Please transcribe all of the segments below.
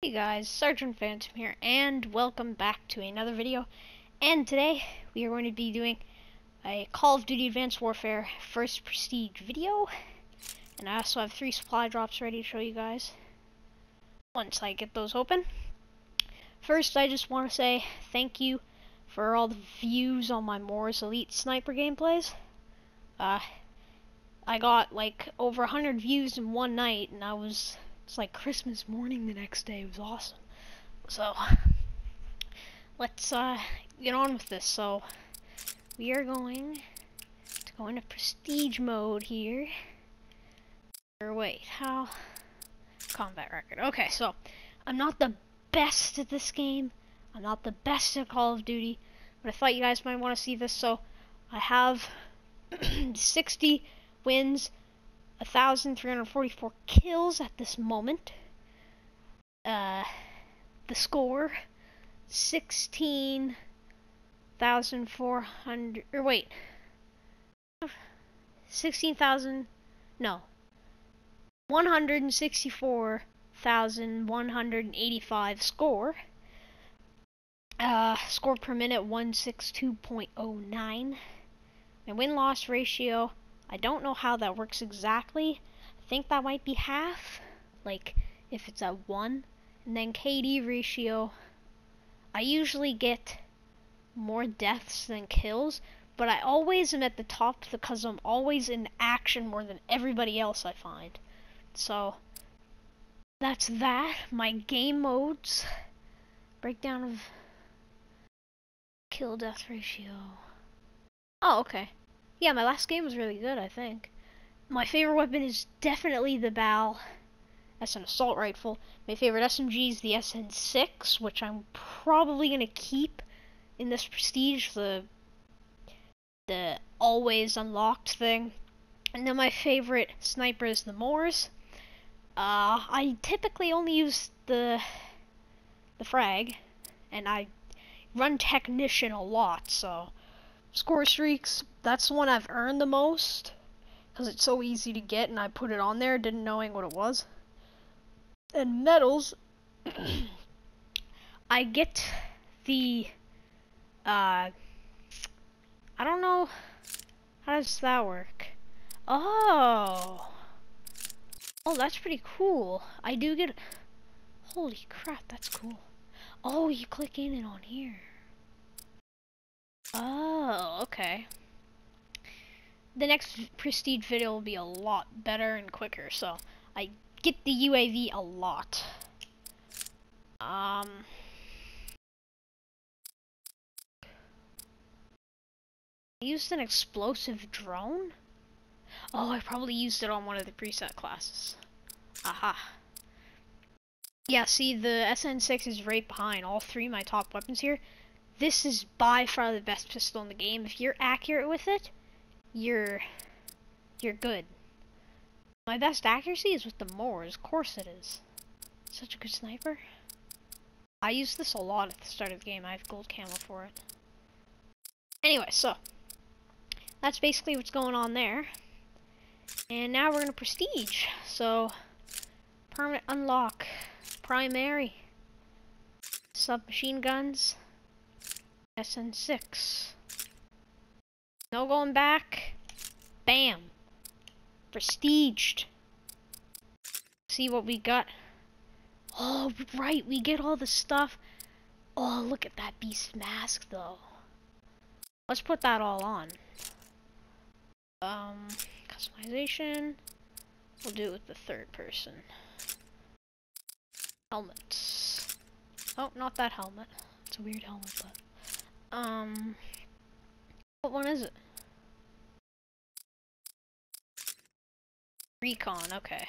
Hey guys, Sergeant Phantom here, and welcome back to another video. And today, we are going to be doing a Call of Duty Advanced Warfare First Prestige video. And I also have three supply drops ready to show you guys. Once I get those open. First, I just want to say thank you for all the views on my MORS Elite Sniper gameplays. Uh, I got like over 100 views in one night, and I was it's like Christmas morning the next day. It was awesome. So let's uh, get on with this. So we are going to go into prestige mode here. Or wait, how? Combat record. Okay, so I'm not the best at this game. I'm not the best at Call of Duty, but I thought you guys might want to see this. So I have 60 wins 1,344 kills at this moment. Uh, the score, 16,400, or wait, 16,000, no, 164,185 score. Uh, score per minute 162.09. My win loss ratio I don't know how that works exactly. I think that might be half, like if it's at 1. And then KD ratio, I usually get more deaths than kills, but I always am at the top because I'm always in action more than everybody else I find. So, that's that. My game modes, breakdown of kill death ratio. Oh, okay. Yeah, my last game was really good, I think. My favorite weapon is definitely the BAL. That's an assault rifle. My favorite SMG is the SN6, which I'm probably going to keep in this prestige, the the always unlocked thing. And then my favorite sniper is the MORS. Uh, I typically only use the the frag, and I run technician a lot, so Score streaks, that's the one I've earned the most. Because it's so easy to get and I put it on there, didn't knowing what it was. And medals, I get the, uh, I don't know, how does that work? Oh. Oh, that's pretty cool. I do get, holy crap, that's cool. Oh, you click in it on here. Oh, okay. The next Prestige video will be a lot better and quicker, so I get the UAV a lot. Um... I used an explosive drone? Oh, I probably used it on one of the preset classes. Aha. Yeah, see, the SN6 is right behind all three of my top weapons here this is by far the best pistol in the game. If you're accurate with it, you're you're good. My best accuracy is with the MORS. Of course it is. Such a good sniper. I use this a lot at the start of the game. I have gold camo for it. Anyway, so that's basically what's going on there. And now we're gonna prestige. So permanent unlock, primary, submachine guns. SN6. No going back. Bam. Prestiged. See what we got. Oh, right, we get all the stuff. Oh, look at that beast mask, though. Let's put that all on. Um, customization. We'll do it with the third person. Helmets. Oh, not that helmet. It's a weird helmet, but... Um, what one is it? Recon, okay.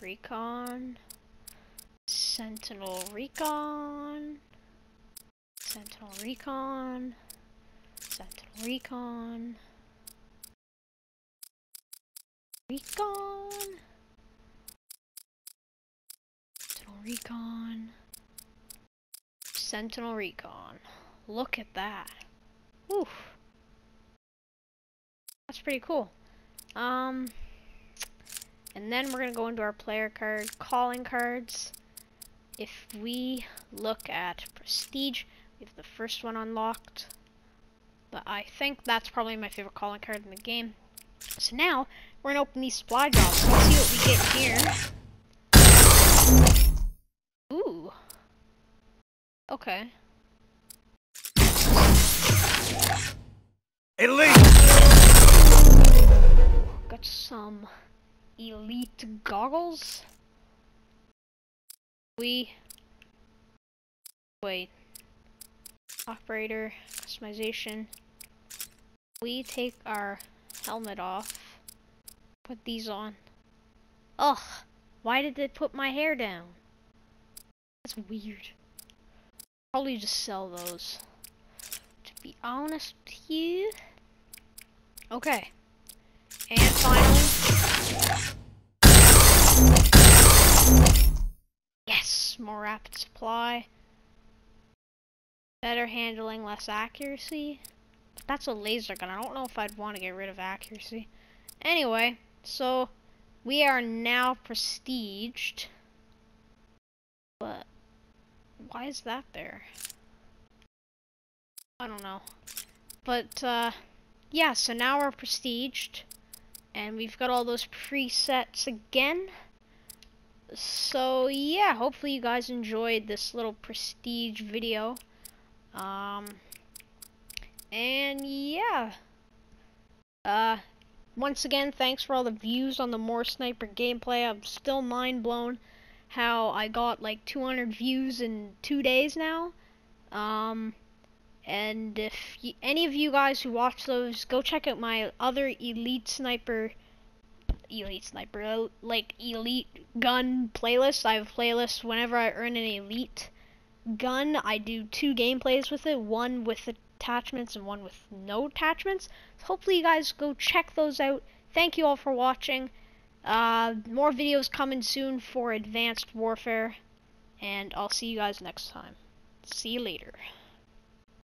Recon. Sentinel Recon. Sentinel Recon. Sentinel Recon. Recon. Sentinel Recon. Sentinel Recon. Look at that. Oof. That's pretty cool. Um, and then we're going to go into our player card, calling cards. if we look at prestige, we have the first one unlocked. But I think that's probably my favorite calling card in the game. So now, we're gonna open these supply drops. Let's see what we get here. Ooh. Okay. Elite! Got some elite goggles. We wait. Operator customization. We take our helmet off. Put these on. Ugh, why did they put my hair down? That's weird. Probably just sell those. To be honest with you. Okay. And finally. Yes, more rapid supply. Better handling, less accuracy. That's a laser gun. I don't know if I'd want to get rid of accuracy. Anyway, so we are now prestiged. But why is that there? I don't know. But uh yeah, so now we're prestiged and we've got all those presets again. So yeah, hopefully you guys enjoyed this little prestige video. Um and yeah. Uh once again, thanks for all the views on the more sniper gameplay. I'm still mind blown how I got like 200 views in two days now. Um, and if any of you guys who watch those, go check out my other Elite Sniper, Elite Sniper, uh, like Elite Gun playlist. I have playlists whenever I earn an Elite gun. I do two gameplays with it, one with attachments and one with no attachments. So hopefully you guys go check those out. Thank you all for watching. Uh, more videos coming soon for Advanced Warfare. And I'll see you guys next time. See you later.